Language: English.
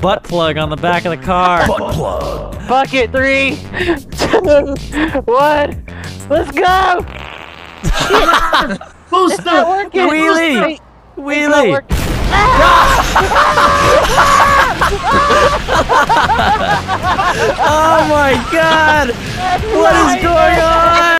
butt plug on the back of the car. Butt plug. Fuck it, three, two, one. Let's go! Who's done? Wheelie. Wheelie. Oh my god! What is going on?